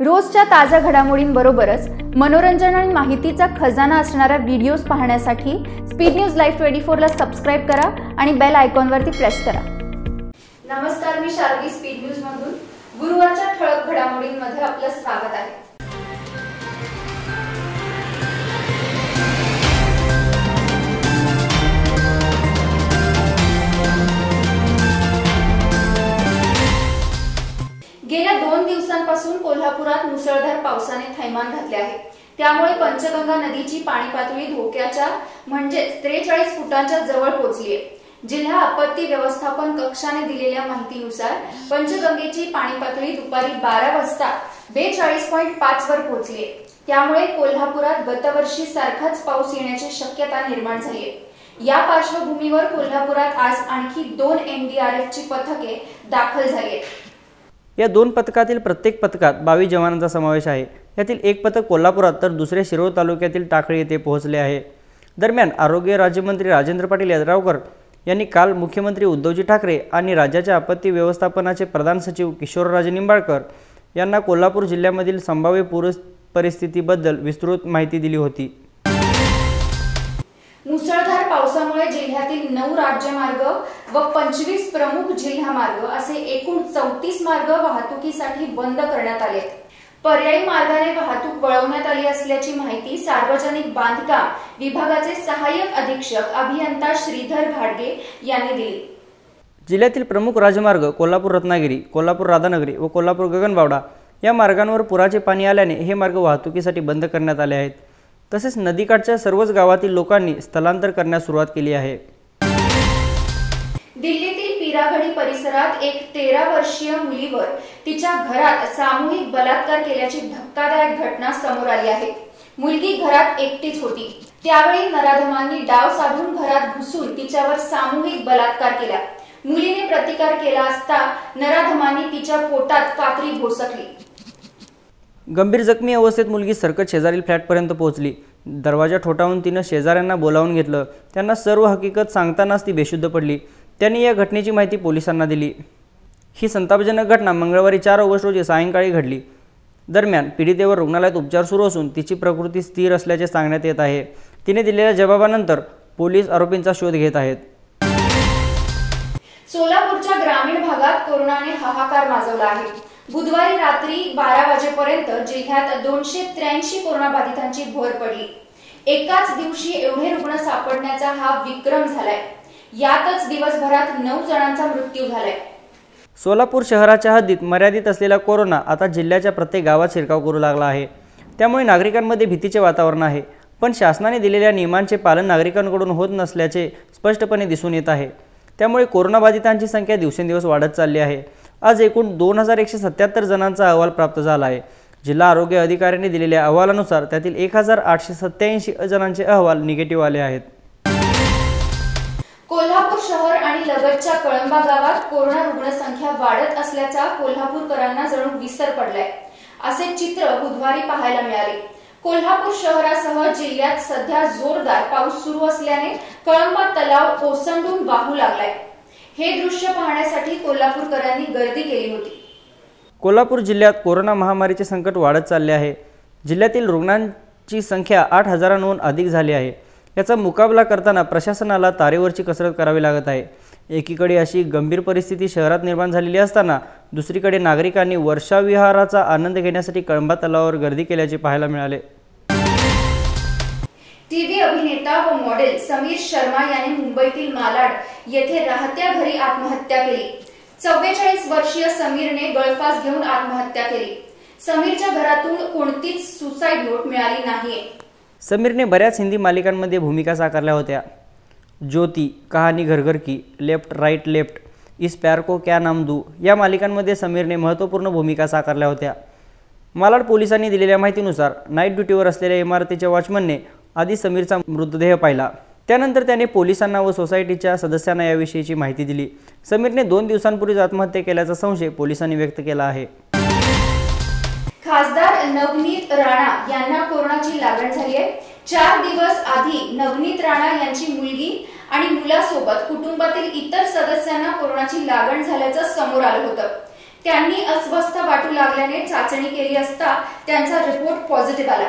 रोजच्या ताज्या घडामोडींबरोबरच मनोरंजन आणि माहितीचा खजाना असणाऱ्या व्हिडिओज पाहण्यासाठी स्पीड न्यूज लाईव्ह ट्वेंटी फोरला सबस्क्राईब करा आणि बेल आयकॉनवरती प्रेस करा. नमस्कार मी शार्वी स्पीड न्यूज मधून गुरुवारच्या ठळक घडामोडींमध्ये आपलं स्वागत आहे. गेल्या दोन दिवसांपासून कोल्हापुरात मुसळधार पावसाने थैमान घातले आहे. त्यामुळे पंचगंगा नदीची पाणी पातळी धोक्याच्या म्हणजे त्रेचाळीस फुटांच्या जवळ पोहोचली आहे. जिल्हा आपत्ती व्यवस्थापन कक्षाने दिलेल्या माहितीनुसार पंचगंगेची पाणी पातळी दुपारी बारा वाजता बेचाळीस पॉईंट पाच वर पोहोचली आहे. त्यामुळे कोल्हापुरात गतवर्षी सारखाच पाऊस येण्याची शक्यता निर्माण झाली आहे. या पार्श्वभूमीवर कोल्हापुरात आज आणखी दोन एनडीआरएफची पथके दाखल झाली आहेत. या दोन पथकातील प्रत्येक पथकात बावीस जवानांचा समावेश आहे. यातील एक पथक कोल्हापुरात तर दुसरे शिरोळ तालुक्यातील टाकळी येथे पोहोचले आहे. दरम्यान आरोग्य राज्यमंत्री राजेंद्र पाटील यड्रावकर यांनी काल मुख्यमंत्री उद्धवजी ठाकरे आणि राज्याच्या आपत्ती व्यवस्थापनाचे प्रधान सचिव किशोरराजे निंबाळकर यांना कोल्हापूर जिल्ह्यामधील संभाव्य पूर परिस्थितीबद्दल विस्तृत माहिती दिली होती. मुसळधार पावसामुळे जिल्ह्यातील नऊ राज्यमार्ग व पंचवीस प्रमुख जिल्हा मार्ग असे एकूण चौतीस मार्ग वाहतुकीसाठी बंद करण्यात आले पर्यायी मार्गाने वाहतूक वळवण्यात आली असल्याची माहिती सार्वजनिक बांधकाम विभागाचे सहाय्यक अधीक्षक अभियंता श्रीधर भाडगे यांनी दिली. जिल्ह्यातील प्रमुख राजमार्ग कोल्हापूर रत्नागिरी कोल्हापूर राधानगरी व कोल्हापूर गगनबावडा या मार्गांवर पुराचे पाणी आल्याने हे मार्ग वाहतुकीसाठी बंद करण्यात आले आहेत. तसेच नदीकाठच्या सर्वच गावातील लोकांनी स्थलांतर करण्यास सुरुवात केली आहे. दिल्लीतील पीराघडी परिसरात एक तेरा वर्षीय मुलीवर तिच्या घरात सामूहिक बलात्कार केल्याची धक्कादायक घटना समोर आली आहे. मुलगी घरात एकटीच होती. त्यावेळी नराधमांनी डाव साधून घरात घुसून तिच्यावर सामूहिक बलात्कार केला. मुलीने प्रतिकार केला असता नराधमांनी तिच्या पोटात कात्री घोसकली. गंभीर जखमी अवस्थेत मुलगी सरकत शेजारील फ्लॅटपर्यंत पोहोचली. दरवाजा ठोठावून तिनं शेजाऱ्यांना बोलावून घेतलं. त्यांना सर्व हकीकत सांगतानाच ती बेशुद्ध पडली. त्यांनी या घटनेची माहिती पोलिसांना दिली. ही संतापजनक घटना मंगळवारी चार ऑगस्ट रोजी सायंकाळी घडली. दरम्यान पीडितेवर रुग्णालयात उपचार सुरू असून तिची प्रकृती स्थिर असल्याचे सांगण्यात येत आहे. तिने दिलेल्या जबाबानंतर पोलीस आरोपींचा शोध घेत आहेत. सोलापूरच्या ग्रामीण भागात कोरोनाने हाहाकार माजवला आहे. बुधवारी रात्री बारा वाजेपर्यंत जिल्ह्यात दोनशे त्र्याऐंशी कोरोनाबाधितांची भर पडली. एकाच दिवशी एवढे रुग्ण सापडण्याचा हा विक्रम झालाय. यातच दिवसभरात नऊ जणांचा मृत्यू झालाय. सोलापूर शहराच्या हद्दीत मर्यादित असलेला कोरोना आता जिल्ह्याच्या प्रत्येक गावात शिरकाव करू लागला आहे. त्यामुळे नागरिकांमध्ये भीतीचे वातावरण आहे. पण शासनाने दिलेल्या नियमांचे पालन नागरिकांकडून होत नसल्याचे स्पष्टपणे दिसून येत आहे. त्यामुळे कोरोनाबाधितांची संख्या दिवसेंदिवस वाढत चालली आहे. आज एकूण दोन हजार एकशे सत्याहत्तर जणांचा अहवाल प्राप्त झाला आहे. जिल्हा आरोग्य अधिकाऱ्यांनी दिलेल्या अहवालानुसार त्यातील एक हजार आठशे सत्याऐंशी जणांचे अहवाल निगेटिव्ह आले आहेत. कोल्हापूर शहर आणि लगतच्या कळंबा गावात कोरोना रुग्णसंख्या वाढत असल्याचा कोल्हापूरकरांना जणू विसर पडलाय. असे चित्र बुधवारी पाहायला मिळाले. कोल्हापूर शहरासह जिल्ह्यात सध्या जोरदार पाऊस सुरू असल्याने कळंबा तलाव ओसंडून वाहू लागलाय. हे दृश्य पाहण्यासाठी कोल्हापूरकरांनी गर्दी केली होती. कोल्हापूर जिल्ह्यात कोरोना महामारीचे संकट वाढत चालले आहे. जिल्ह्यातील रुग्णांची संख्या आठ हजारांहून अधिक झाली आहे. याचा मुकाबला करताना प्रशासनाला तारेवरची कसरत करावी लागत आहे. एकीकडे अशी गंभीर परिस्थिती शहरात निर्माण झालेली असताना दुसरीकडे नागरिकांनी वर्षाविहाराचा आनंद घेण्यासाठी कळंबा तलावावर गर्दी केल्याचे पाहायला मिळाले. टीव्ही अभिनेता व मॉडेल समीर शर्मा याने मुंबईतील मालाड येथे राहत्या घरी आत्महत्या केली. चव्वेचाळीस वर्षीय समीरने गळफास घेऊन आत्महत्या केली. समीरच्या घरातून कोणतीच सुसाईड नोट मिळाली नाहीये. समीरने बऱ्याच हिंदी मालिकांमध्ये भूमिका साकारल्या होत्या. ज्योती कहाणी घरघर की लेफ्ट राईट लेफ्ट इस प्यार को क्या नाम दू या मालिकांमध्ये समीरने महत्त्वपूर्ण भूमिका साकारल्या होत्या. मालाड पोलिसांनी दिलेल्या माहितीनुसार नाईट ड्युटीवर असलेल्या इमारतीच्या वॉचमनने आधी समीरचा मृतदेह पाहिला. त्यानंतर त्याने पोलिसांना व सोसायटीच्या सदस्यांना याविषयीची माहिती दिली. समीरने दोन दिवसांपूर्वीच आत्महत्या केल्याचा संशय पोलिसांनी व्यक्त केला आहे. खासदार नवनीत राणा यांना कोरोनाची लागण झाली आहे चार दिवस आधी नवनीत राणा यांची मुलगी आणि मुलासोबत कुटुंबातील इतर सदस्यांना कोरोनाची लागण झाल्याचं समोर आलं होतं. त्यांनी अस्वस्थ वाटू लागल्याने चाचणी केली असता त्यांचा रिपोर्ट पॉझिटिव्ह आला.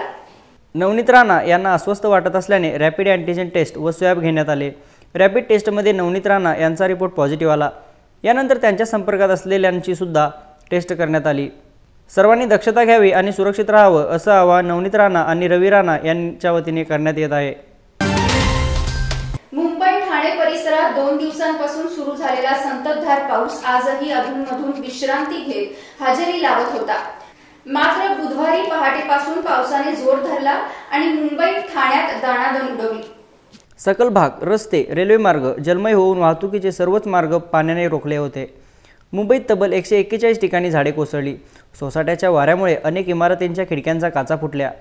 नवनीत राणा यांना अस्वस्थ वाटत असल्याने रॅपिड अँटीजन टेस्ट व स्वॅब घेण्यात आले. रॅपिड टेस्टमध्ये नवनीत राणा यांचा रिपोर्ट पॉझिटिव्ह आला. यानंतर त्यांच्या संपर्कात असलेल्यांची सुद्धा टेस्ट करण्यात आली. सर्वांनी दक्षता घ्यावी आणि सुरक्षित राहावं असं आवाहन नवनीत राणा आणि रवी राणा यांच्या वतीने करण्यात येत आहे. मुंबई ठाणे परिसरात दोन दिवसांपासून सुरू झालेला संततधार पाऊस आजही अधूनमधून विश्रांती घेत हजेरी लावत होता. मात्र बुधवारी पहाटेपासून पावसाने जोर धरला आणि मुंबई ठाण्यात दाणादण उडवली सकल भाग रस्ते रेल्वे मार्ग जलमय होऊन वाहतुकीचे सर्वच मार्ग पाण्याने रोखले होते. मुंबईत तब्बल एकशे एक्केचाळीस ठिकाणी झाडे कोसळली. सोसाट्याच्या वाऱ्यामुळे अनेक इमारतींच्या खिडक्यांचा काचा फुटल्या.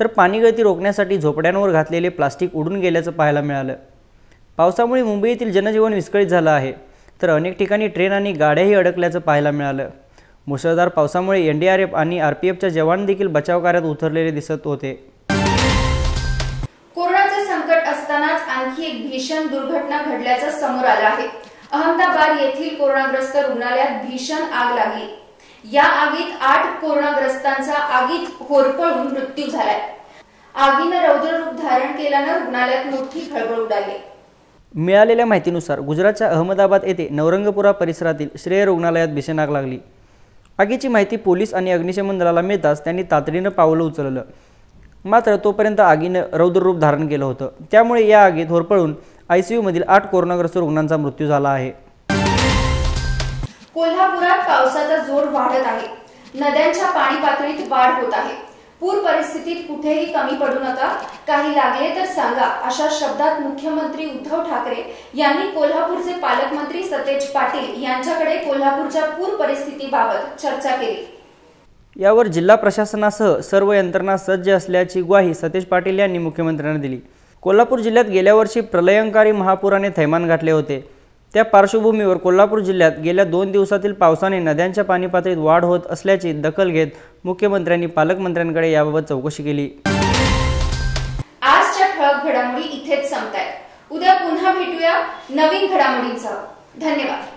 तर पाणी गळती रोखण्यासाठी झोपड्यांवर घातलेले प्लास्टिक उडून गेल्याचं पाहायला मिळालं. पावसामुळे मुंबईतील जनजीवन विस्कळीत झालं आहे. तर अनेक ठिकाणी ट्रेन आणि गाड्याही अडकल्याचं पाहायला मिळालं. मुसळधार पावसामुळे एन डी आर एफ आणि आर पी एफच्या जवान देखील बचाव कार्यात उतरलेले दिसत होते. कोरोनाचे संकट असतानाच आणखी एक भीषण दुर्घटना घडल्याचं समोर आलं आहे. अहमदाबाद येथील कोरोनाग्रस्त रुग्णालयात भीषण आग लागली. या आगीत आठ कोरोनाग्रस्तांचा आगीत होरपळून मृत्यू झालाय. आगीनं रौद्र रूप धारण केल्यानं रुग्णालयात मोठी खळबळ उडाली. मिळालेल्या माहितीनुसार गुजरातच्या अहमदाबाद येथे नवरंगपुरा परिसरातील श्रेय रुग्णालयात भीषण आग लागली. आगीची माहिती पोलीस आणि अग्निशमन दलाला मिळताच त्यांनी तातडीनं पावलं उचललं. मात्र तोपर्यंत आगीनं रौद्र रूप धारण केलं होतं. त्यामुळे या आगीत होरपळून आयसीयूमधील आठ कोरोनाग्रस्त रुग्णांचा मृत्यू झाला आहे. कोल्हापुरात पावसाचा जोर वाढत आहे. नद्यांच्या पाणी पातळीत वाढ होत आहे. पूर परिस्थितीत कुठेही कमी पडू नका. काही लागले तर सांगा अशा शब्दात मुख्यमंत्री उद्धव ठाकरे यांनी कोल्हापूरचे पालकमंत्री सतेज पाटील यांच्याकडे कोल्हापूरच्या पूर परिस्थितीबाबत चर्चा केली. यावर जिल्हा प्रशासनासह सर्व यंत्रणा सज्ज असल्याची ग्वाही सतेज पाटील यांनी मुख्यमंत्र्यांना दिली. कोल्हापूर जिल्ह्यात गेल्या वर्षी प्रलयंकारी महापुराने थैमान घातले होते. त्या पार्श्वभूमीवर कोल्हापूर जिल्ह्यात गेल्या दोन दिवसातील पावसाने नद्यांच्या पाणी पातळीत वाढ होत असल्याची दखल घेत मुख्यमंत्र्यांनी पालकमंत्र्यांकडे याबाबत चौकशी केली. आजच्या ठळक घडामोडी इथेच संपतायत. उद्या पुन्हा भेटूया नवीन घडामोडींसह. धन्यवाद.